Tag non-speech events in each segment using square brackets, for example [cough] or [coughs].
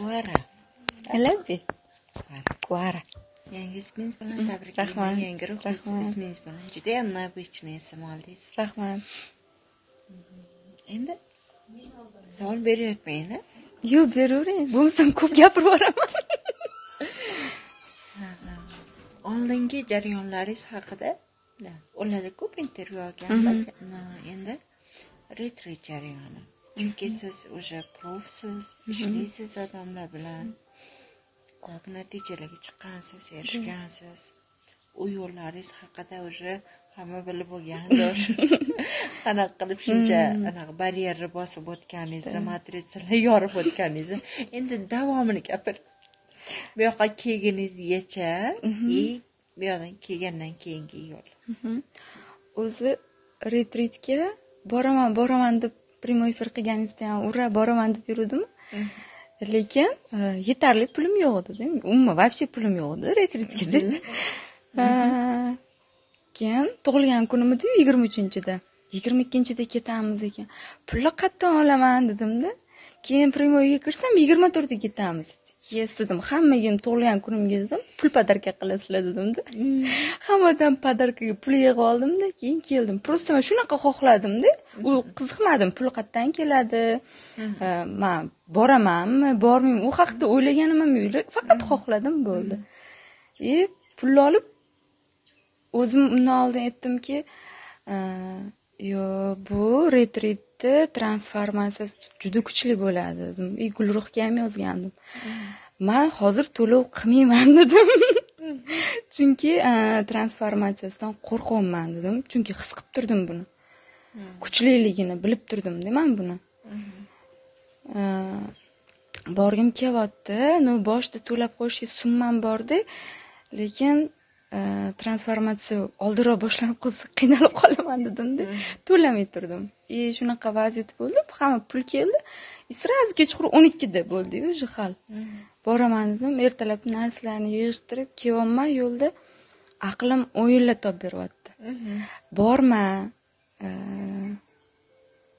Guara. I love you. Guara. Yangi ismingiz bilan Rahmat. tabriklayman. Yangi ruh Rahmat. ismingiz bilan juda ham необычный ism oldingiz. Rahmat. Endi savol beryapman-a? Yo'q, beravering. Bo'lmasam ko'p gapirib yuboraman. Oldingi jarayonlaringiz haqida da, ularda ko'p intervyu olganmiz. Endi retreat jarayoni. Chunki siz o'sha profsiz, ishlaysiz odamlar bilan. Ko'p natijalarga chiqqansiz, erishgansiz. U yo'llaringiz haqida o'sha hamma bilib bo'lganda [laughs] o'sha qanaqa qilib shuncha anaqa baryerni bosib o'tganingizni, matrisalar yorib o'tganingizni. Endi davomini gapir. Bu yoqqa kelguningizgacha и bu yoqdan kelgandan keyingi yo'l. O'zi retritga boraman, boraman deb prямой efir qilganingizda ham ura boraman deb yurdim. Lekin yetarli pulim yo'q edi. Umuman вообще pulim yo'q edi retritga deb. E, Keyin tug'ilgan kunim edi 23-da. 22-da ketamiz ekan. Pulni qayerdan olaman dedimda. Keyin prямойga kirsam 24da ketamiz. Yes dedim, hammaga tug'ilgan kunimga dedim, pul podarka qilasizlar dedimda. Hammadan podarkaga pul yig'ib oldimda, keyin keldim. Просто men shunaqa xohladimda. U qiziqmadim, pul qayerdan keladi? E, Men boramanmi, bormayman? U haqida o'ylaganim ham yo'q. Faqat xohladim bo'ldi. E, pulni olib o'zim undan oldin aytdimki e, yo bu retritni transformatsiyasi juda kuchli bo'ladi. Dedim и gulruhga ham yozgandim. Man hozir to'lov qilmayman [laughs] dedim. Chunki e, transformatsiyasidan qo'rqyapman dedim. Chunki his qilib turdim buni. Kuchliligini bilib turdimda man buni. E, borgim kelyapti ну boshida to'lab qo'yishga summam borda lekin transformatsiya oldinroq boshlanib qolsa qiynalib qolaman dedimda. To'lamay turdim. И shunaqa vaziyat bo'ldi. Hamma pul keldi. И сразу kechqurun o'n ikkida bo'ldi уже hal. Boraman dedim. Ertalab narsalarni yig'ishtirib kelyapman yo'lda aqlim o'yinlar topib beryapti. Borma e,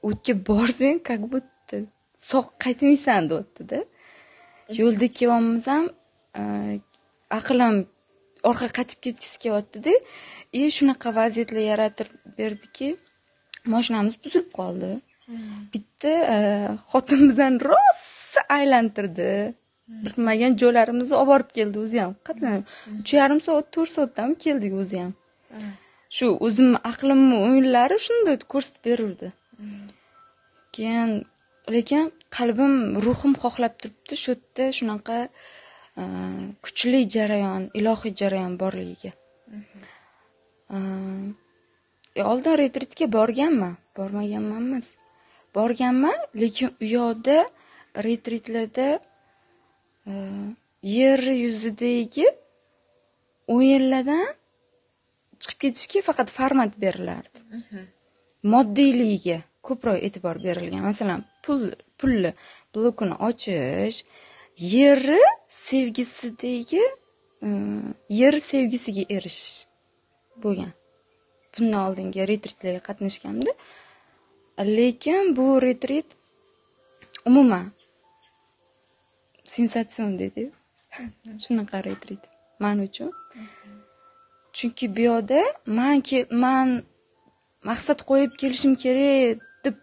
o'tga borsang как будто sog' qaytmaysan deyaptida yo'lda kelyapmiz ham e, aqlim orqaga qaytib ketgisi kelyaptida и shunaqa vaziyatlar yaratib berdiki mashinamiz buzilib qoldi. Bitta e, xotin bizani rosa aylantirdi bilmagan joylarimizni olib borib keldi o'zi ham. Qatlan uch yarim soat to'rt soatdan keldik o'zi ham. Shu o'zimni aqlimni o'yinlari shunday ko'rsatib berurdi. Keyin lekin qalbim ruhim xohlab turibdi. Shu yerda shunaqa e, kuchli jarayon ilohiy jarayon borligiga. E, oldin retritga borganman bormaganman emas borganman lekin u yoqda retritlarda e, yer yuzidagi o'yinlardan chiqib ketishga faqat format berilardi. Moddiyligiga ko'proq e'tibor berilgan. Masalan pul pulni blokini ochish yerni sevgisidagi e, yer sevgisiga erishish bo'lgan. Bundan oldingi retritlarga qatnashganimda lekin bu retrit umuman sensatsion deydiyu [laughs] shunaqa retrit man uchun. Chunki bu yoqda man man maqsad qo'yib kelishim kerak deb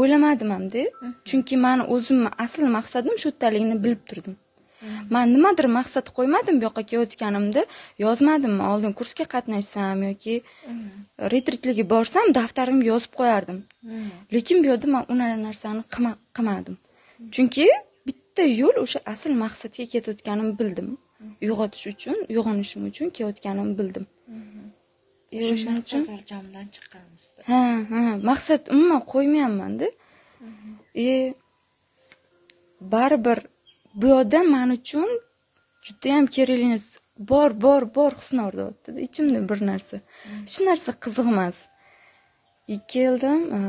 o'ylamadim hamda chunki mani o'zimni asl maqsadim shu yerdaligini bilib turdim man nimadir maqsad qo'ymadim bu yoqqa kelayotganimda yozmadim man oldin kursga qatnashsam yoki retritlarga borsam daftarimga yozib qo'yardim lekin bu yoqda man unaqa narsani qilma- qilmadim chunki bitta yo'l o'sha asl maqsadga ketayotganimni bildim uyg'otish uchun uyg'onishim uchun kelayotganimni bildim O'sha o'shaning uchun maqsad jomdan chiqqanmizda. ha ha maqsad umuman qo'ymayapmanda e baribir bu yoqda man uchun judayam kerakli bor bor bor husnor deyaptida ichimda bir narsa. Hech narsa qiziq emas keldim e,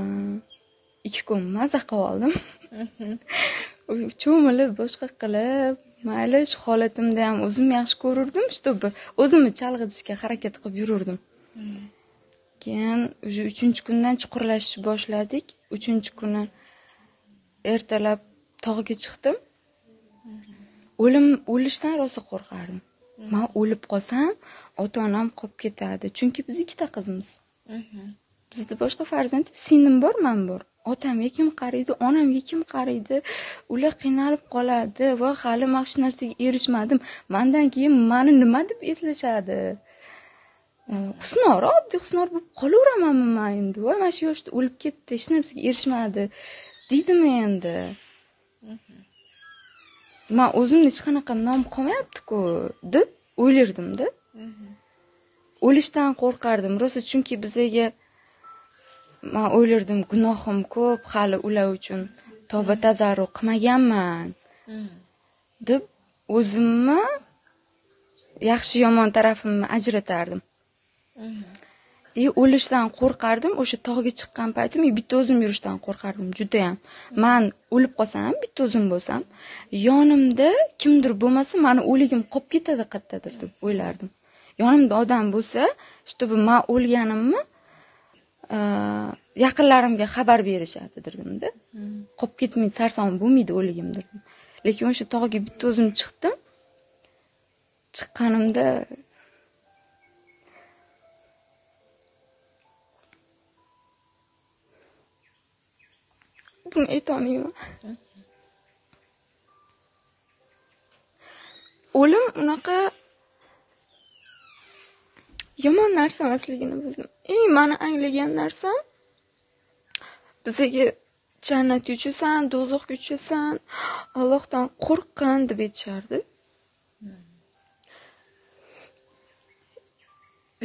ikki kun maza qilib oldim. [laughs] Cho'milib boshqa qilib mayli shu holatimda ham o'zim yaxshi ko'rurdim чтобы o'zimni chalg'itishga harakat qilib yururdim. Keyin уже uchinchi kundan chuqurlashishni boshladik. Uchinchi kuni ertalab tog'ga chiqdim o'lim o'lishdan rosa qo'rqardim. Man o'lib qolsam ota onam qolib ketadi. Chunki biz ikkita qizmiz. Bizda boshqa farzand singlim bor man bor. Otamga kim qaraydi onamga kim qaraydi? Ular qiynalib qoladi va hali man hech narsaga erishmadim. Mandan keyin mani nima deb eslashadi? Husnora oddiy husnora bo'lib qolaveramanmi man endi. Voy mana shu yoshda o'lib ketdi hech narsaga erishmadi. Deydimi endi man o'zimda hech qanaqa nom qolmayaptiku deb o'ylardimda. O'lishdan qo'rqardim. Rosa chunki bizga man o'ylardim gunohim ko'p hali ular uchun tavba tazarru qilmaganman. Deb o'zimni yaxshi yomon tarafimni ajratardim и o'lishdan qo'rqardim. O'sha tog'ga chiqqan paytim bitta o'zim yurishdan qo'rqardim. Judayam. Man o'lib qolsam bitta o'zim bo'lsam yonimda kimdir bo'lmasa mani o'ligim qolib ketadi qayerdadir deb o'ylardim. Yonimda odam bo'lsa чтобы man o'lganimni e, yaqinlarimga xabar berishadi derdimda qolib ketmaydi sarson bo'lmaydi o'ligim derdim lekin o'sha tog'ga bitta o'zim chiqdim. Chiqqanimda buni aytolmayman o'lim unaqa yomon narsa emasligini bildim eng mani anglagan narsam bizaga jannatga uchasan do'zaxga uchasan allohdan qo'rqqin deb aytishardi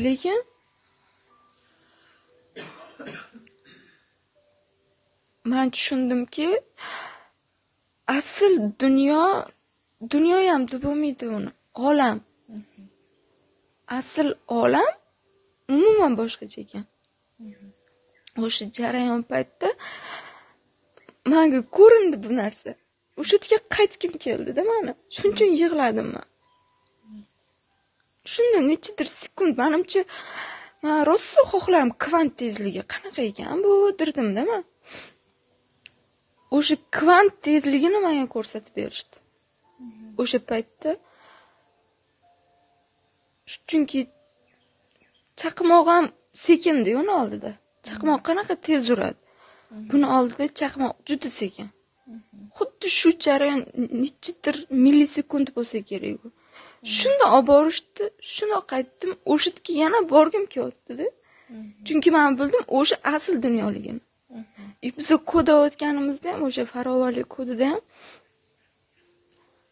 lekin man tushundimki asl dunyo dunyo ham deb bo'lmaydi uni olam. Asl olam umuman boshqacha ekan. O'sha jarayon paytda manga ko'rindi bu narsa. O'sha yerga qaytgim keldida mani shuning uchun yig'ladim man. Shunda nechadir sekund manimcha man rosa xohlardim kvant tezligi qanaqa ekan bu derdimda man. O'sha kvant tezligini menga ko'rsatib berishdi o'sha paytda chunki chaqmoq ham sekinda uni oldida chaqmoq qanaqa tez uradi buni oldida chaqmoq juda sekin xuddi shu jarayon nechadir millisekund bo'lsa kerak shunda olib borishdi shundoq qaytdim o'sha yerga yana borgim kelyaptida chunki man bildim o'sha asl dunyoligini biza kod o'tganimizda ham o'sha farovonlik kodida ham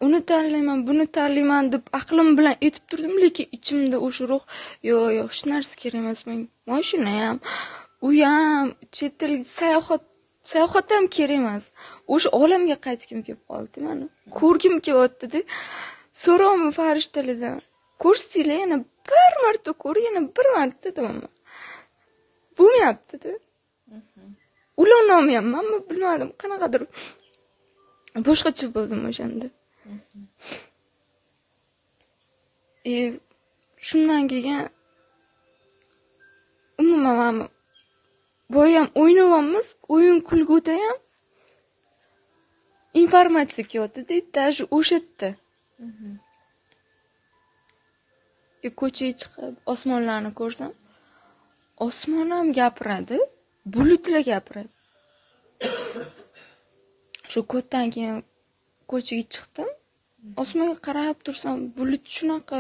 uni tanlayman buni tanlayman deb aqlim bilan aytib turdim lekin ichimda o'sha ruh yo'q yo'q hech narsa kerak emas menga moshina ham u ham chet el sayohat sayohat ham kerak emas o'sha olamga qaytgim kelib qoldi mana ko'rgim kelyaptida so'rayapman farishtalardan ko'rsatinglar yana bir marta ko'r yana bir marta deyapman bo'lmayaptida ulonolmayapmanmi bilmadim qanaqadir boshqacha bo'ldim o'shanda. И shundan keyin umuman mana boyam o'ynayapmiz o'yin kulguda ham informatsiya kelyaptida даже o'sha yerda ko'chaga chiqib osmonlarni ko'rsam osmon ham gapiradi bulutlar gapiradi [coughs] shu koddan keyin ko'chaga chiqdim. Osmonga qarab tursam bulut shunaqa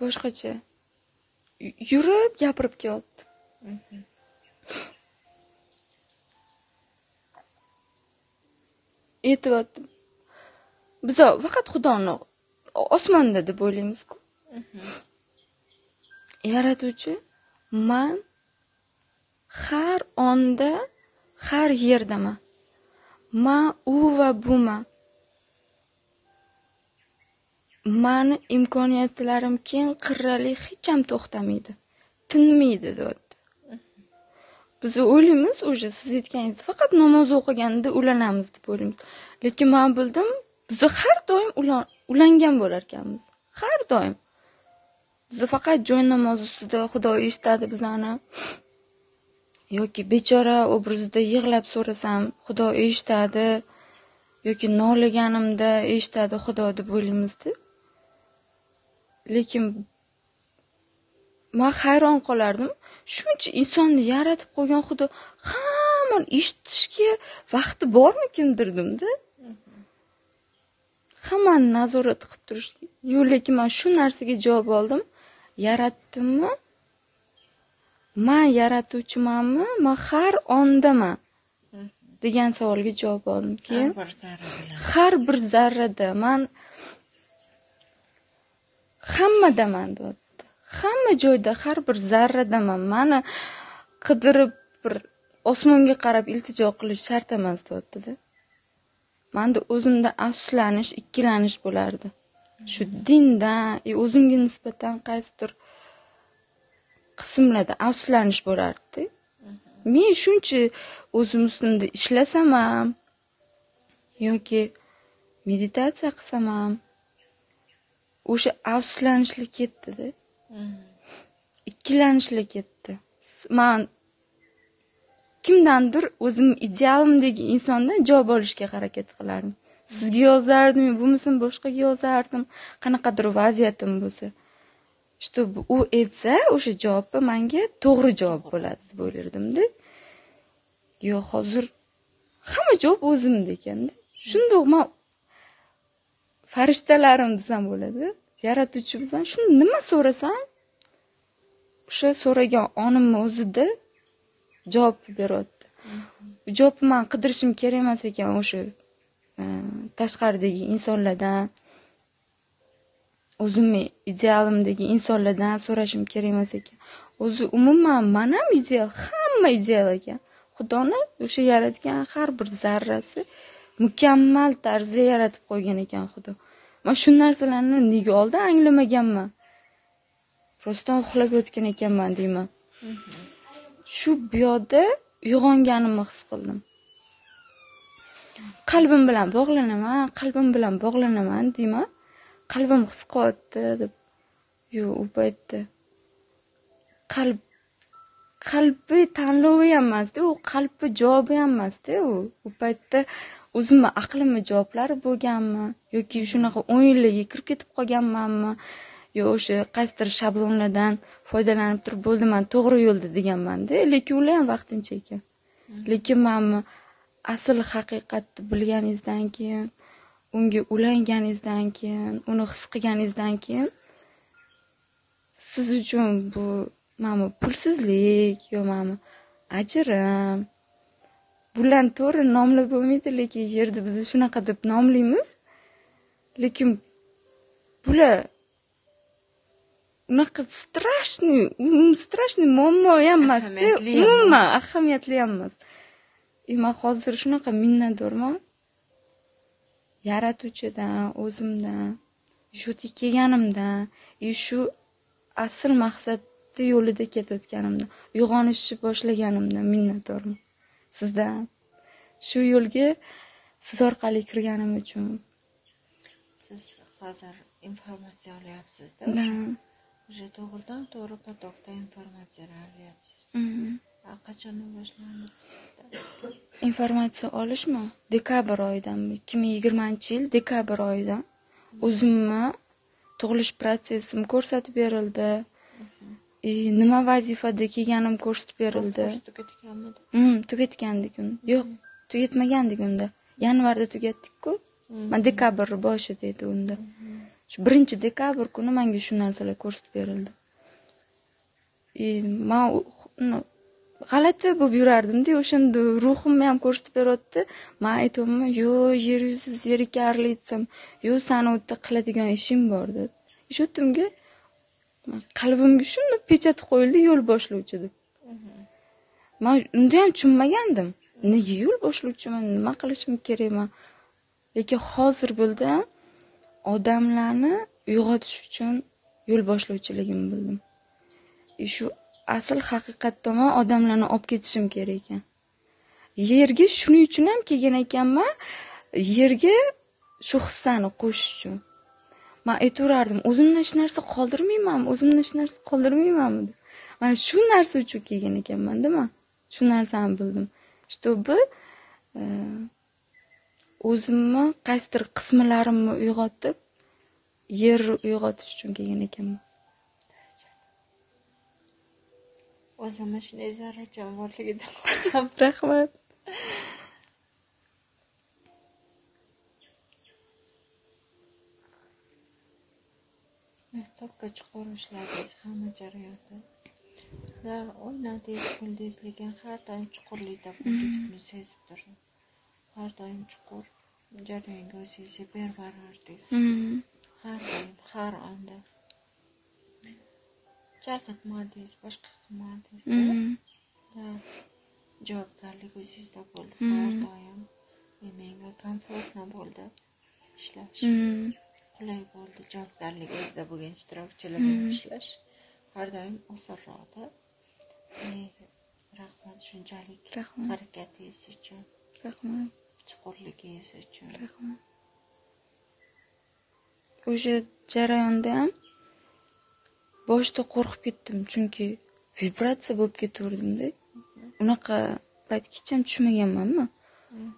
boshqacha yurib gapirib kelyapti [coughs] aytyapti biz faqat xudoni osmonda deb o'ylaymizku [coughs] yaratuvchi man har onda har yerdama ma u va buma mani imkoniyatlarim keng qirrali hech ham to'xtamaydi. Tinmaydi deyapti biz o'ylaymiz уже siz aytganingiz faqat namoz o'qiganda ulanamiz deb o'ylaymiz. Lekin man bildim biz har doim ulangan bo'lar ekanmiz. Har doim. Biz faqat joy namoz ustida xudo eshitadi bizani. Yoki bechora obrazida yig'lab so'rasam xudo eshitadi yoki noliganimda eshitadi xudo deb o'ylaymizda lekin man hayron qolardim. Shuncha insonni yaratib qo'ygan xudo hammani eshitishga vaqti bormikin derdimda hammani nazorat qilib turishga yo'q lekin man shu narsaga javob oldim. Yaratdimmi? Man yaratuvchimanmi? Man har ondaman degan savolga javob oldim keyin har bir zarrada man hammadaman do'st. Hamma joyda har bir zarradaman. Mani qidirib bir osmonga qarab iltijo qilish shart emas deyaptida manda o'zimda afsuslanish ikkilanish bo'lardi. Shu dindan e, o'zimga nisbatan qaysidir qismlarda afsuslanish bo'lardida men shuncha o'zim ustimda ishlasam ham yoki meditatsiya qilsam ham o'sha afsuslanishlik ketdida. Ikkilanishlik ketdi. Man kimdandir o'zim idealimdagi insondan javob olishga harakat qilardim. Sizga yozardim bo'lmasam boshqaga yozardim. Qanaqadir vaziyatim bo'lsa. Чтобы u aytsa o'sha javobni manga to'g'ri javob bo'ladi deb o'ylardimda yo'q hozir hamma javob o'zimda ekanda shundoq man farishtalarim desam bo'ladi yaratuvchimdan shuni nima so'rasam o'sha so'ragan onimni o'zida javob beryapti javobni man qidirishim kerak emas ekan o'sha tashqaridagi insonlardan o'zimni idealimdagi insonlardan so'rashim kerak emas ekan. O'zi umuman man ham ideal hamma ideal ekan. Xudoni o'sha yaratgan har bir zarrasi mukammal tarzda yaratib qo'ygan ekan xudo. Man shu narsalarni nega oldin anglamaganman. Просто uxlab yotgan ekanman deyman. Shu buyoqda uyg'onganimni his qildim. Qalbim bilan bog'lanaman qalbim bilan bog'lanaman deyman. Qalbim his qilyapti deb yo'q u paytda qalb qalbiy tanlovi ham emasda u qalbni javobi ham emasda u u paytda o'zimni aqlimni javoblari bo'lganmi yoki shunaqa o'yinlarga kirib ketib qolganmanmi yo o'sha qaysidir shablonlardan foydalanib turib bo'ldi man to'g'ri yo'lda deganmanda lekin ular ham vaqtincha ekan lekin manmi asl haqiqatni bilganingizdan keyin unga ulanganingizdan keyin uni his qilganingizdan keyin siz uchun bu mana pulsizlik yo mana ajrim bularni to'g'ri nomlab bo'lmaydi lekin yerda biz shunaqa deb nomlaymiz lekin bular unaqa страшный страшный muammo ham emasda umuman ahamiyatli ham emas и man hozir shunaqa minnatdorman yaratuvchidan o'zimdan shu kelganimdan и shu asl maqsadni yo'lida ketayotganimdan uyg'onishni boshlaganimdan minnatdorman. Sizdan shu yo'lga siz orqali kirganim uchun. Siz hozir informatsiya olyapsizda уже to'g'ridan to'g'ri potokda informatsiyalar olyapsiz Qachondan boshlandi informatsiya olishmi? Dekabr oyidan ikki ming yigirmanchi yil dekabr oyidan o'zimni tug'ilish protsessim ko'rsatib berildi. И nima vazifada kelganim ko'rsatib berildi. Tugatganmidi? Mm, tugatgandik uni yo'q tugatmagandik unda. Yanvarda tugatdik-ku. Man dekabr boshida edi unda. Shu birinchi dekabr kuni manga shu narsalar ko'rsatib berildi. И man g'alati bo'lib yurardimda o'shanda ruhimni ham ko'rsatib beryapti man aytyapman yo'q yer yuzi zerikarli desam yo'q sani u yerda qiladigan ishing bor deb. Shu yerda qalbimga shunday pechat qo'yildi yo'l boshlovchi deb. Man unda ham tushunmagandim. Nega yo'l boshlovchiman nima qilishim kerakman lekin hozir bildim odamlarni uyg'otish uchun yo'l boshlovchiligimni bildim. Shu asl haqiqat tomon odamlarni olib ketishim kerak ekan. Yerga shuning uchun ham kelgan ekanman yerga shu hissani qo'shish uchun. Man aytaverardim o'zimdan hech narsa qoldirmaymanmi o'zimdan hech narsa qoldirmaymanmi deb. mana shu narsa uchun kelgan ekanmanda man shu narsani bildim. Чтобы e, o'zimni qaysidir qismlarimni uyg'otib yer uyg'otish uchun kelgan ekanman. O'zimni shunday zarracham borligidan xursand rahmat. Stopga chuqur ishladingiz hamma jarayonda va o'ynadingiz kuldingiz lekin har doim chuqurlikda bo'ldingiz buni sezib turdim har doim chuqur jarayonga o'zingizni Mm. har doim har onda chalg'itmadingiz boshqa qilmadingiz Mm. va javobgarlik o'zingizda bo'ldi. Mm. har doim menga komfortno bo'ldi. Ishlash Mm. qulay bo'ldi. Javobgarlik o'zida bo'lgan ishtirokchilar bilan ishlash har doim osonroqda. Rahmat shunchalik Rahmat. harakatingiz uchun. Rahmat. Chuqurligingiz uchun. Rahmat. O'sha jarayonda ham boshida qo'rqib ketdim chunki vibratsiya bo'lib ketaverdimda unaqa paytgacha ham tushunmaganmanmi?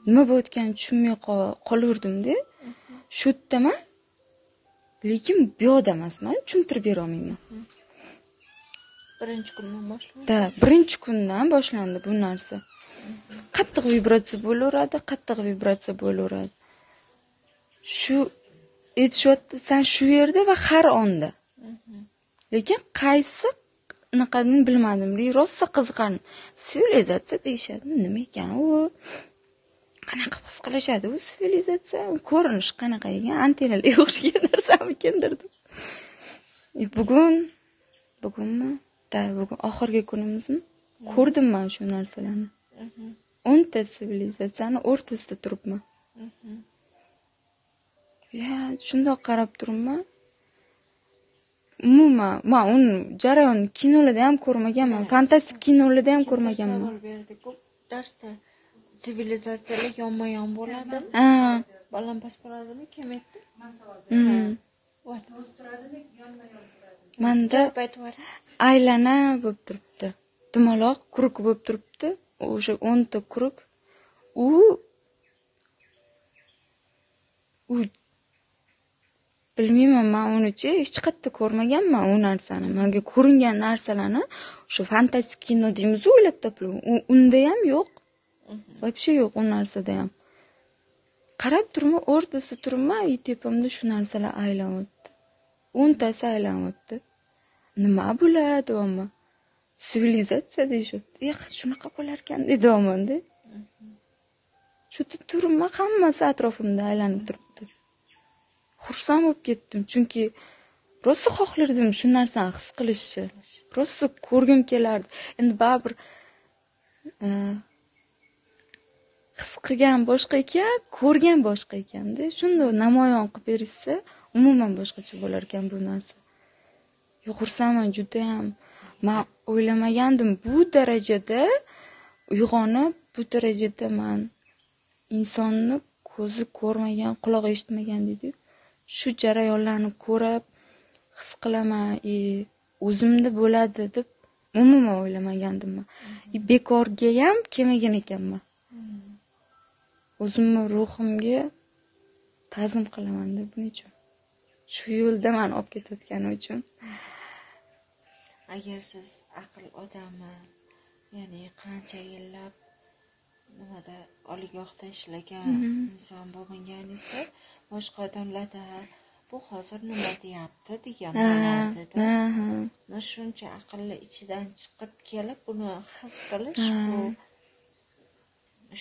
Nima bo'layotganini tushunmay qol- qolaverdimda shu yerdaman lekin bu yoqda emasman tushuntirib berolmayman. Birinchi kundan boshlab da birinchi kundan boshlandi bu narsa. Qattiq vibratsiya bo'laveradi qattiq vibratsiya bo'laveradi. Shu aytishyapti san shu yerda va har onda lekin qaysi anaqani bilmadim rosa qiziqardim sivilizatsiya deyishadi nima ekan u? Qanaqa his qilishadi u sivilizatsiya? Ko'rinishi qanaqa ekan? Antennalarga o'xshagan narsamikin derdim E, bugun bugunmi? Da bugun oxirgi kunimizmi? Ko'rdim man shu narsalarni? O'nta sivilizatsiyani o'rtasida turibman ya shundoq qarab turibman umuman man uni jarayonni kinolarda ham ko'rmaganman. Fantastik kinolarda ham ko'rmaganman. Darsda sivilizatsiyalar yonma yon bo'ladimi ha balandpast bo'ladimi? Kim aytdi? Mm. Вот. manda aylana bo'lib turibdi. Dumaloq kuruk bo'lib turibdi. O'sha o'nta kuruk u u bilmayman man unichi hech qayerda ko'rmaganman u narsani. Manga ko'ringan narsalarni o'sha fantastik kino deymizu o'ylab topilaman U- unda ham yo'q. Вообще yo'q u narsada ham. Qarab turibman o'rtasida turibman и tepamda shu narsalar aylanyapti o'ntasi aylanyapti nima bo'ladi deyapman sivilizatsiya deyishyapti eh shunaqa bo'larkan deyapmanda shu yerda turibman hammasi atrofimda aylanib turibdi xursand bo'lib ketdim. Chunki rosa xohlardim shu narsani his qilishni. Rosa ko'rgim kelardi. Endi baribir e, his qilgan boshqa ekan ko'rgan boshqa ekanda. Shundoq namoyon qilib berishsa umuman boshqacha bo'lar ekan bu narsa. Xursandman judayam. Man o'ylamagandim bu darajada uyg'onib bu darajada man insonni ko'zi ko'rmagan qulog'i eshitmagan deydiyu shu jarayonlarni ko'rib his qilaman и o'zimda bo'ladi deb umuman o'ylamagandim И bekorga ham kelmagan ekanman. O'zimni ruhimga ta'zim qilamanda buning uchun? Shu yo'lda mani olib ketayotgani uchun. Agar siz aql odami ya'ni qancha yillab nimada oliygohda ishlagan inson bo'lmaganingizda boshqa odamlarda bu hozir nima deyapti? degan bo'lardida shuncha aqlli ichidan chiqib kelib buni his qilish bu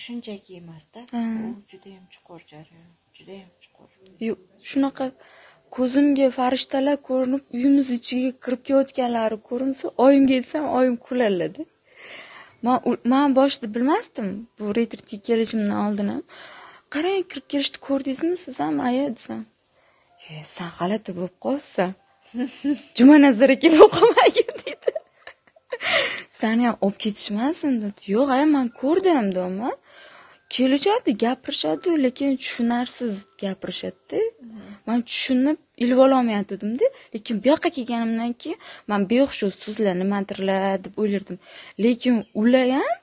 shunchaki emasda Ha. u judayam chuqur jarayon judayam chuqur. Shunaqa ko'zimga farishtalar ko'rinib uyimiz ichiga kirib kelayotganlari ko'rinsa oyimga aytsam oyim kuladi man man boshida bilmasdim bu retritga kelishimdan oldin ham qarang kirib kelishni ko'rdingizmi siz ham aya desam. "E, san g'alati bo'lib qolibsan [laughs] jumanazar aka bo'lib qolmagin deydi [laughs] sani ham olib ketishmasin dedi. Yo'q aya man ko'rdim deyman kelishadi gapirishadi lekin tushunarsiz gapirishadida. Man tushunib ilib ololmayotgandimda lekin bu yoqqa kelganimdan keyin man behush so'zlar nimadirlar deb o'ylardim. Lekin ular ham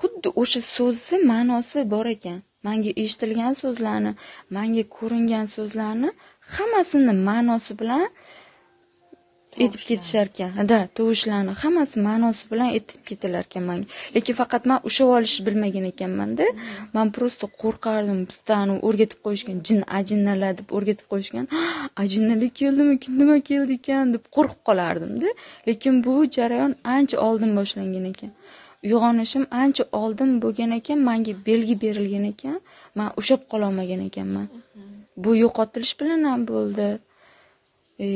xuddi o'sha so'zni ma'nosi bor ekan. Manga eshitilgan so'zlarni manga ko'ringan so'zlarni hammasini ma'nosi bilan aytib ketishar ekan tovushlarni hammasi ma'nosi bilan aytib ketilar ekan manga lekin faqat man ushlab olishni bilmagan ekanmanda man просто qo'rqardim bizani o'rgatib qo'yishgan jin ajinnalar deb o'rgatib qo'yishgan ajinnalar keldimikin nima keldi ekan deb qo'rqib qolardimda. Lekin bu jarayon ancha oldin boshlangan ekan. Uyg'onishim ancha oldin bo'lgan ekan manga belgi berilgan ekan man ushlab qololmagan ekanman. Bu yo'qotilish bilan ham bo'ldi. E,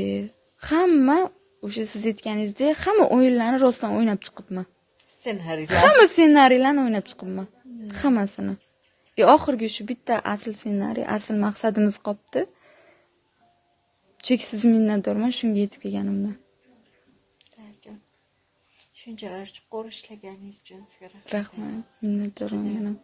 hamma o'sha siz aytganingizdek hamma o'yinlarni rostdan o'ynab chiqibman ssenariylar. Hamma ssenariylarni o'ynab chiqibman hammasini. E oxirgi shu bitta asl ssenariy asl maqsadimiz qolibdi cheksiz minnatdorman shunga yetib kelganimdan. Shunchalar chuqur ishlaganingiz uchun sizga rahmat rahmat minnatdorman